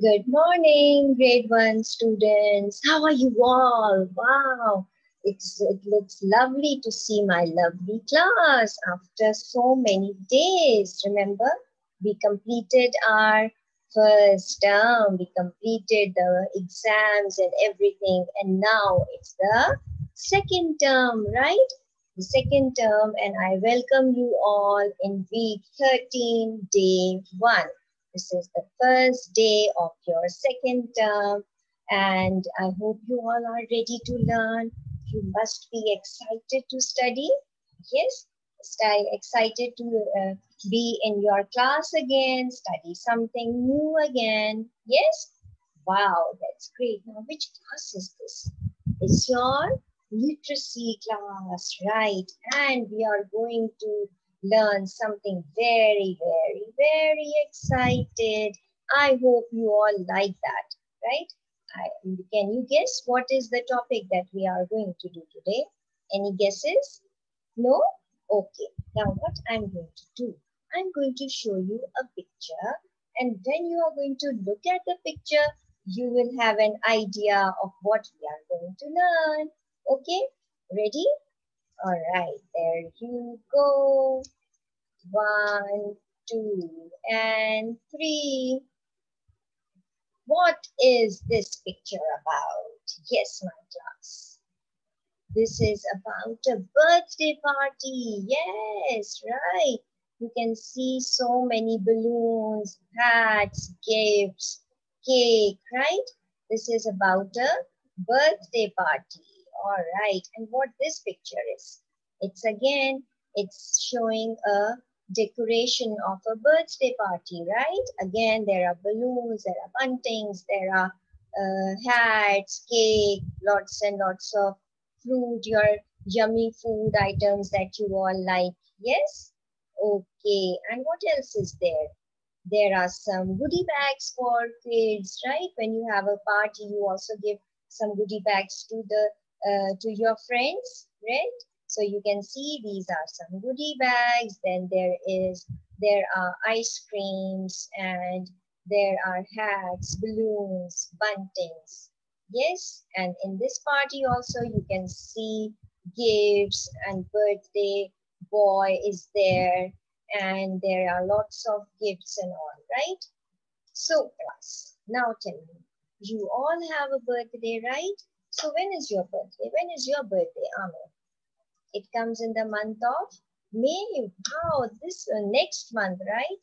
Good morning, grade one students. How are you all? Wow, it's, it looks lovely to see my lovely class after so many days. Remember, we completed our first term, we completed the exams and everything, and now it's the second term, right? The second term, and I welcome you all in week 13, day one. This is the first day of your second term, and I hope you all are ready to learn. You must be excited to study. Yes, stay excited to uh, be in your class again, study something new again. Yes? Wow, that's great. Now, which class is this? It's your literacy class, right? And we are going to learn something very, very, very excited. I hope you all like that, right? I, can you guess what is the topic that we are going to do today? Any guesses? No? Okay. Now what I'm going to do, I'm going to show you a picture and when you are going to look at the picture, you will have an idea of what we are going to learn. Okay? Ready? All right, there you go. One, two, and three. What is this picture about? Yes, my class. This is about a birthday party. Yes, right. You can see so many balloons, hats, gifts, cake, right? This is about a birthday party. All right. And what this picture is? It's again, it's showing a decoration of a birthday party, right? Again, there are balloons, there are buntings, there are uh, hats, cake, lots and lots of fruit, your yummy food items that you all like. Yes? Okay. And what else is there? There are some goodie bags for kids, right? When you have a party, you also give some goodie bags to the uh, to your friends, right? So you can see these are some goodie bags. Then there is, there are ice creams and there are hats, balloons, buntings. Yes, and in this party also you can see gifts and birthday boy is there and there are lots of gifts and all, right? So class, now tell me, you all have a birthday, right? So when is your birthday? When is your birthday, Amir? It comes in the month of May. Wow, this uh, next month, right?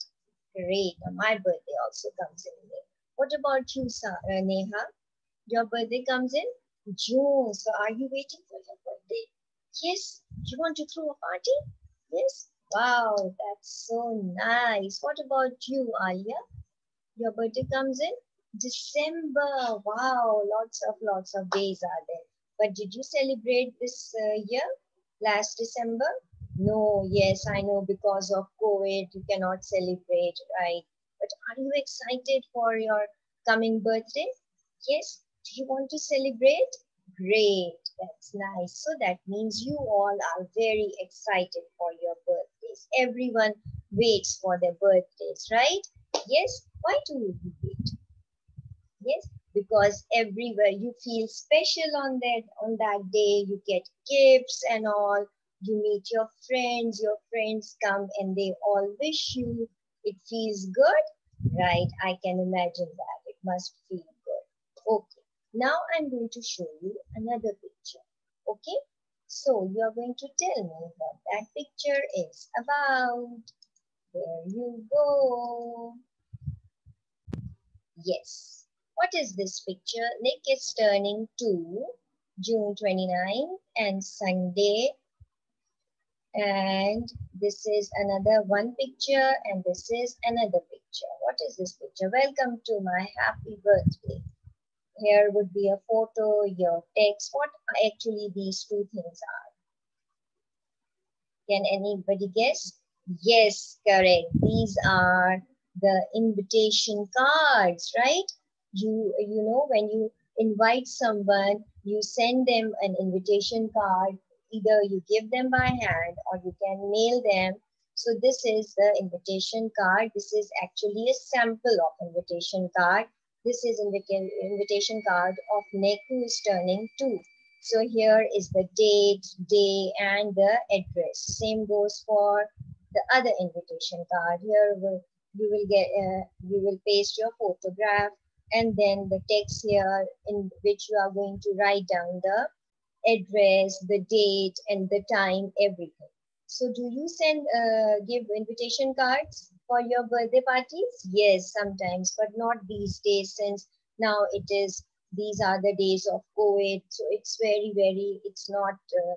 Great. My birthday also comes in May. What about you, uh, Neha? Your birthday comes in June. So are you waiting for your birthday? Yes. You want to throw a party? Yes. Wow, that's so nice. What about you, Alia? Your birthday comes in December. Wow, lots of lots of days are there. But did you celebrate this uh, year? Last December? No, yes, I know because of COVID, you cannot celebrate, right? But are you excited for your coming birthday? Yes. Do you want to celebrate? Great. That's nice. So that means you all are very excited for your birthdays. Everyone waits for their birthdays, right? Yes. Why do you wait? Yes because everywhere you feel special on that on that day you get gifts and all. You meet your friends your friends come and they all wish you. It feels good right? I can imagine that. It must feel good. Okay. Now i'm going to show you another picture. Okay? So you are going to tell me what that picture is about. There you go. Yes what is this picture? Nick is turning two, June 29 and Sunday. And this is another one picture and this is another picture. What is this picture? Welcome to my happy birthday. Here would be a photo, your text. What actually these two things are? Can anybody guess? Yes, correct. These are the invitation cards, right? You you know when you invite someone you send them an invitation card either you give them by hand or you can mail them so this is the invitation card this is actually a sample of invitation card this is invita invitation card of Nick who is turning two. So here is the date, day, and the address. Same goes for the other invitation card. Here you will get uh, you will paste your photograph and then the text here in which you are going to write down the address, the date, and the time, everything. So do you send, uh, give invitation cards for your birthday parties? Yes, sometimes, but not these days since now it is, these are the days of COVID. So it's very, very, it's not uh,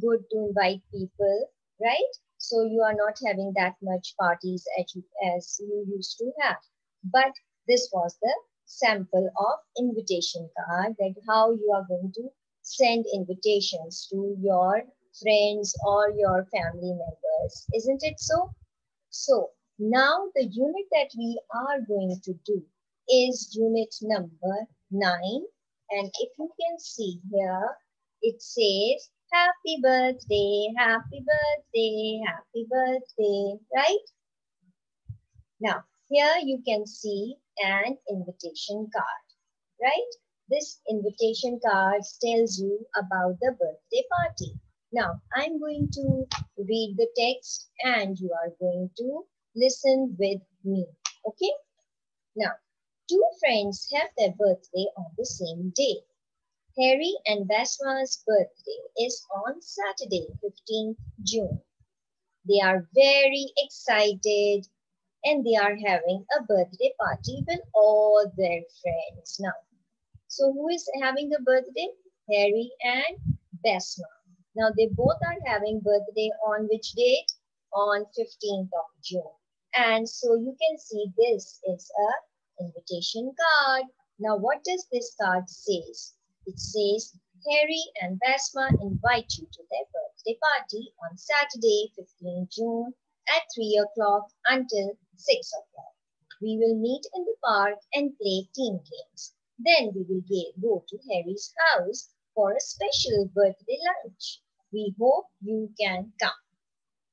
good to invite people, right? So you are not having that much parties as you, as you used to have. But this was the sample of invitation card that how you are going to send invitations to your friends or your family members. Isn't it so? So now the unit that we are going to do is unit number nine. And if you can see here, it says, happy birthday, happy birthday, happy birthday, right? Now, here you can see an invitation card, right? This invitation card tells you about the birthday party. Now, I'm going to read the text and you are going to listen with me, okay? Now, two friends have their birthday on the same day. Harry and Basma's birthday is on Saturday, 15th June. They are very excited and they are having a birthday party with all their friends. Now, so who is having the birthday? Harry and Basma. Now they both are having birthday on which date? On 15th of June. And so you can see this is a invitation card. Now what does this card says? It says Harry and Basma invite you to their birthday party on Saturday, 15 June at 3 o'clock until 6 o'clock. We will meet in the park and play team games. Then we will go to Harry's house for a special birthday lunch. We hope you can come.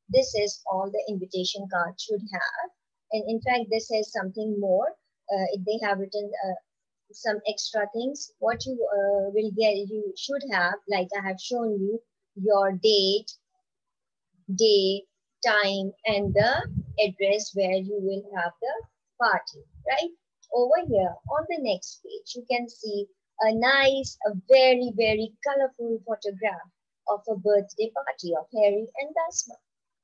This is all the invitation card should have. And in fact, this has something more. Uh, they have written uh, some extra things. What you uh, will get, you should have, like I have shown you, your date, day, time, and the address where you will have the party, right? over here on the next page, you can see a nice, a very, very colorful photograph of a birthday party of Harry and Basma.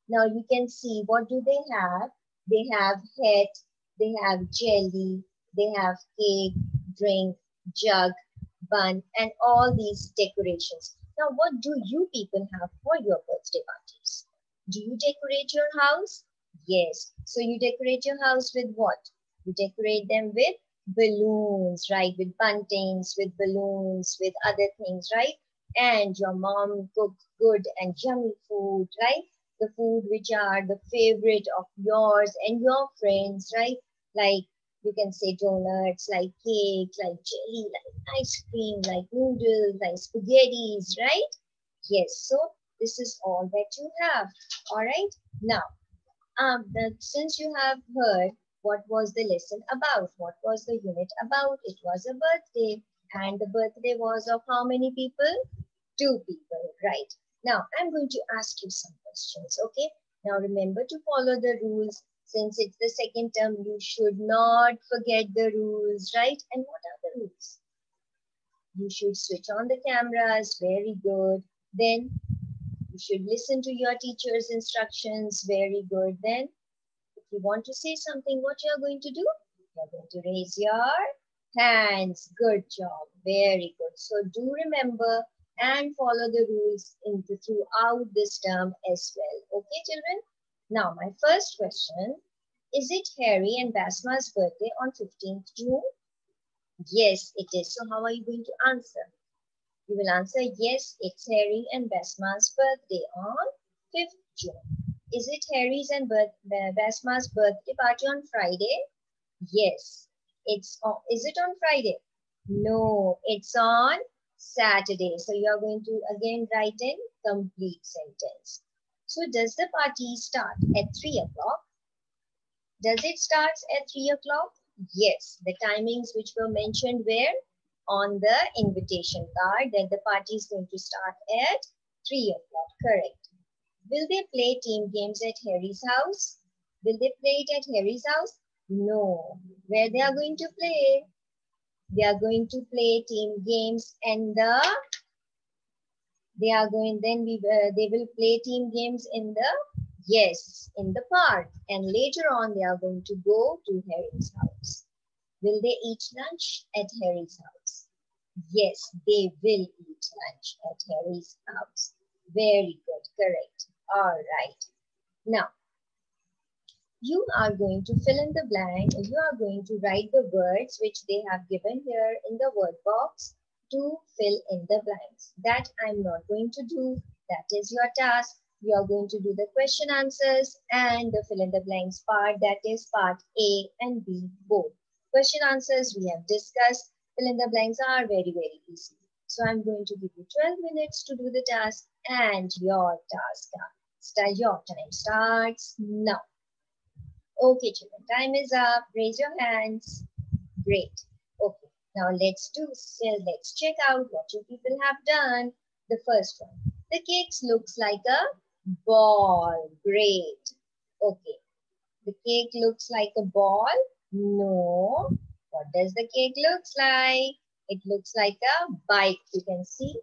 Now you can see what do they have? They have head, they have jelly, they have cake, drink, jug, bun, and all these decorations. Now what do you people have for your birthday parties? Do you decorate your house? Yes. So you decorate your house with what? You decorate them with balloons, right? With buntings, with balloons, with other things, right? And your mom cooks good and yummy food, right? The food which are the favorite of yours and your friends, right? Like you can say donuts, like cake, like jelly, like ice cream, like noodles, like spaghettis, right? Yes, so this is all that you have, all right? Now, um, since you have heard what was the lesson about? What was the unit about? It was a birthday. And the birthday was of how many people? Two people, right? Now, I'm going to ask you some questions, okay? Now, remember to follow the rules. Since it's the second term, you should not forget the rules, right? And what are the rules? You should switch on the cameras, very good. Then you should listen to your teacher's instructions, very good. Then if you want to say something, what you're going to do? You're going to raise your hands. Good job. Very good. So do remember and follow the rules into throughout this term as well. Okay, children? Now, my first question, is it Harry and Basma's birthday on 15th June? Yes, it is. So how are you going to answer? You will answer, yes, it's Harry and Basma's birthday on 5th June. Is it Harry's and birth, Basma's birthday party on Friday? Yes. It's on, is it on Friday? No, it's on Saturday. So you are going to again write in complete sentence. So does the party start at 3 o'clock? Does it start at 3 o'clock? Yes, the timings which were mentioned where? On the invitation card that the party is going to start at 3 o'clock. Correct. Will they play team games at Harry's house? Will they play it at Harry's house? No. Where they are going to play? They are going to play team games and the they are going then we uh, they will play team games in the yes in the park and later on they are going to go to Harry's house. Will they eat lunch at Harry's house? Yes, they will eat lunch at Harry's house. Very good, correct. All right. Now, you are going to fill in the blank. You are going to write the words which they have given here in the word box to fill in the blanks. That I'm not going to do. That is your task. You are going to do the question answers and the fill in the blanks part. That is part A and B both. Question answers we have discussed. Fill in the blanks are very, very easy. So I'm going to give you 12 minutes to do the task and your task. Start your time starts now. Okay, children, time is up. Raise your hands. Great. Okay, now let's do, so let's check out what you people have done. The first one. The cake looks like a ball. Great. Okay. The cake looks like a ball? No. What does the cake looks like? It looks like a bike. You can see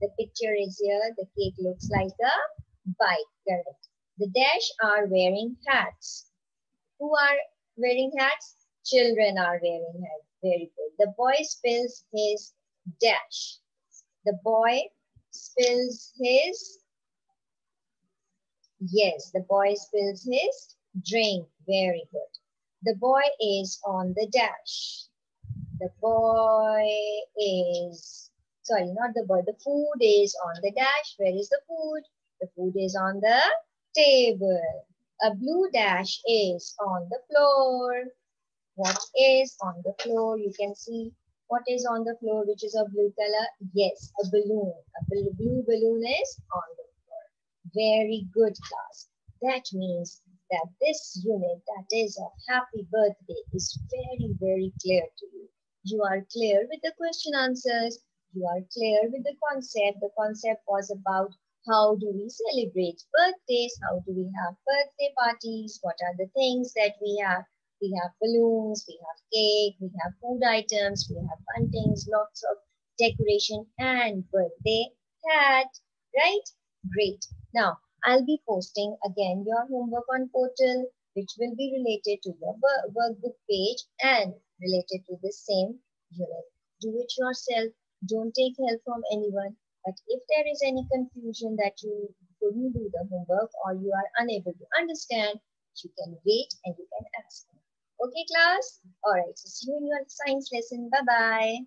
the picture is here. The cake looks like a bike. Correct. The dash are wearing hats. Who are wearing hats? Children are wearing hats. Very good. The boy spills his dash. The boy spills his, yes, the boy spills his drink. Very good. The boy is on the dash. The boy is, sorry, not the boy, the food is on the dash. Where is the food? The food is on the table. A blue dash is on the floor. What is on the floor? You can see what is on the floor, which is a blue color. Yes, a balloon. A blue balloon is on the floor. Very good class. That means that this unit that is of happy birthday is very, very clear to you. You are clear with the question answers. You are clear with the concept. The concept was about how do we celebrate birthdays? How do we have birthday parties? What are the things that we have? We have balloons, we have cake, we have food items, we have buntings, lots of decoration and birthday hat, right? Great. Now, I'll be posting again your homework on portal, which will be related to the workbook page and related to the same unit. Do it yourself. Don't take help from anyone. But if there is any confusion that you couldn't do the homework or you are unable to understand, you can wait and you can ask me. Okay, class? All right, so see you in your science lesson. Bye-bye.